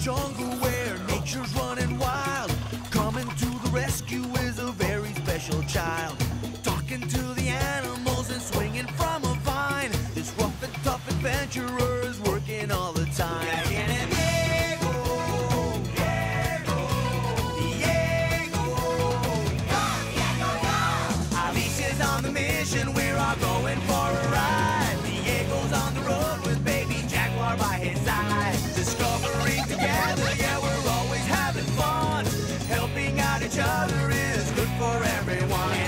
jungle where nature's running wild. Coming to the rescue is a very special child. Talking to the animals and swinging from a vine. This rough and tough adventurer each other is good for everyone.